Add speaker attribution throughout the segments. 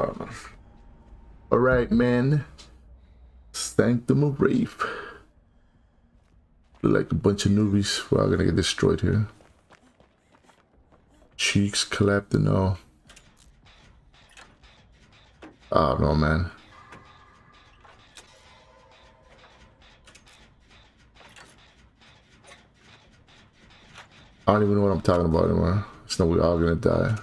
Speaker 1: Alright, Alright, man. Sanctum of Wrath. Look like a bunch of newbies. We're all gonna get destroyed here. Cheeks collapsed and all. Oh no, man. I don't even know what I'm talking about anymore. It's no we all gonna die.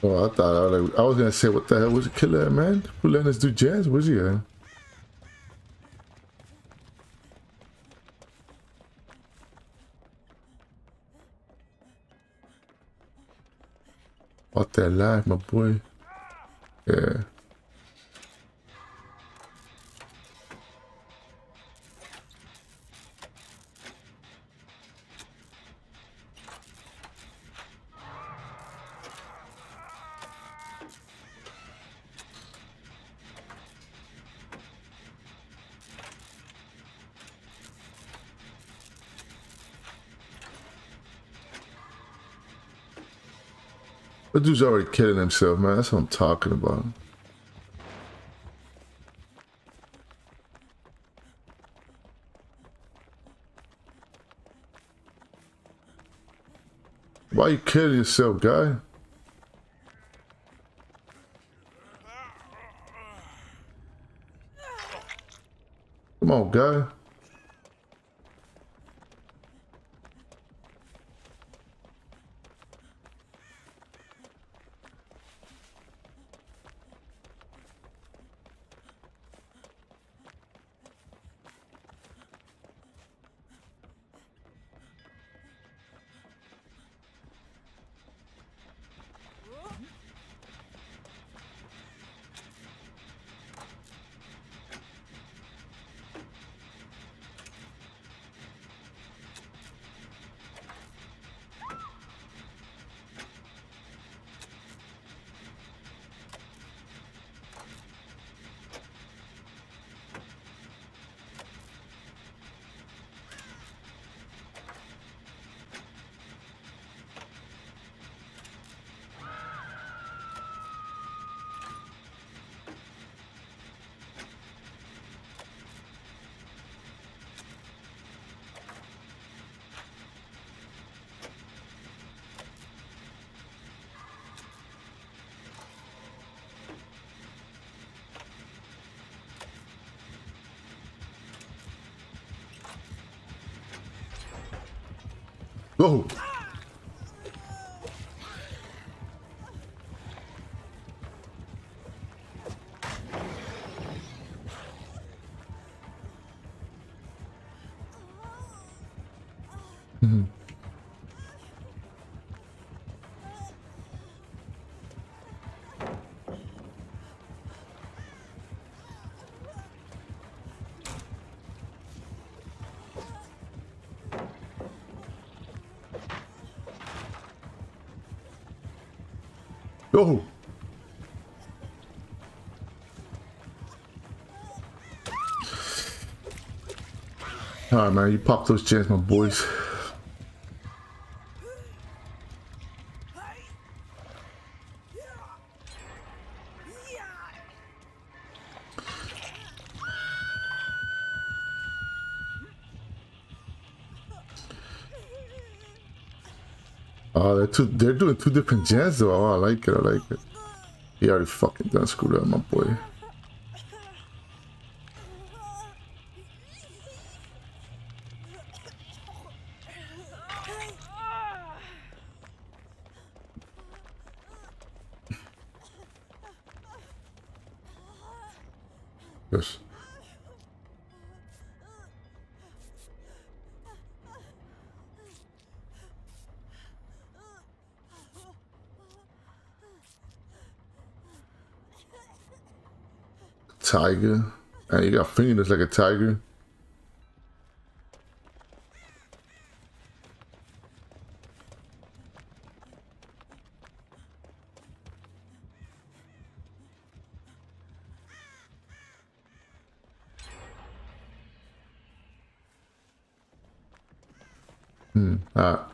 Speaker 1: Oh, I thought I was, like, I was gonna say, what the hell was a killer, man? Who letting us do jazz? Was he at? Out there live, my boy. Yeah. That dude's already killing himself, man. That's what I'm talking about. Why you killing yourself, guy? Come on, guy. Go. Mhm. Go. All right, man. You pop those gens, my boys. Oh, they're two. They're doing two different gens though. Oh, I like it. I like it. He already fucking done screwed up, my boy. Yes. Tiger. And you got fingers like a tiger. Hmm. Ah.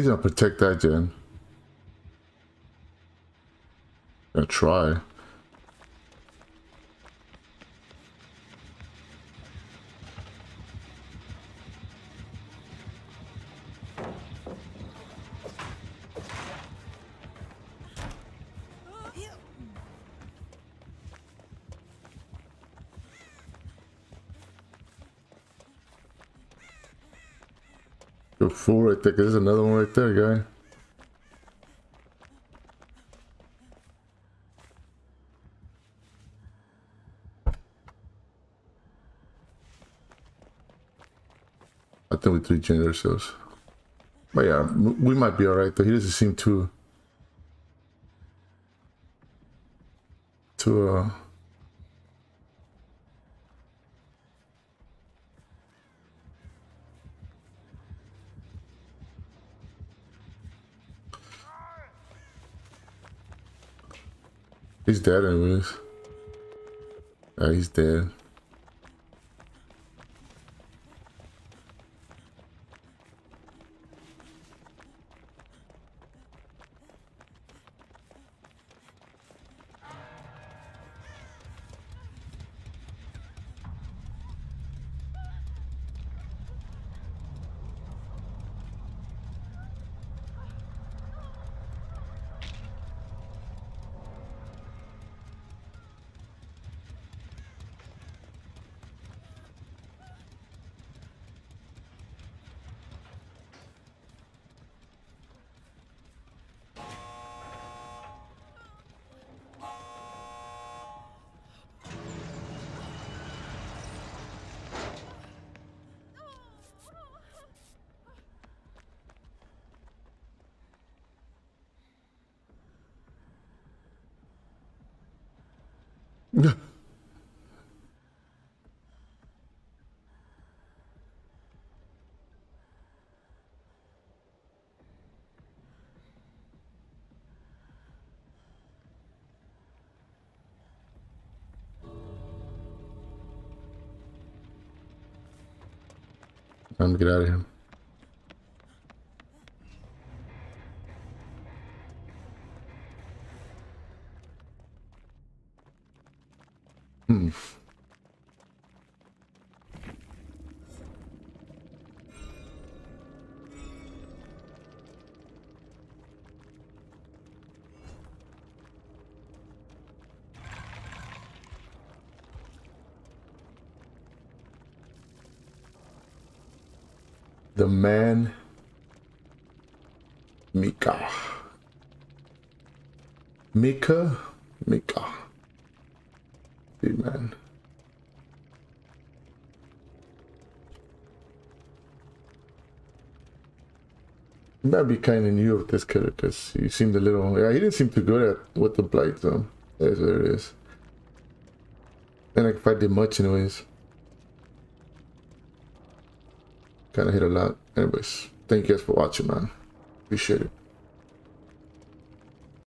Speaker 1: He's gonna protect that gen. Gonna try. Go full right there, there's another one right there, guy. I think we three gen ourselves. But yeah, we might be alright though. He doesn't seem too... Too, uh... He's dead anyways. Yeah, he's dead. Time to get out of here. Hmm. The man Mika. Mika, Mika. See, man. Might be kind of new with this character because he seemed a little. Yeah, he didn't seem too good at with the blight, though. That's what it is. And like if I did much, anyways. Kind of hit a lot. Anyways, thank you guys for watching, man. Appreciate it.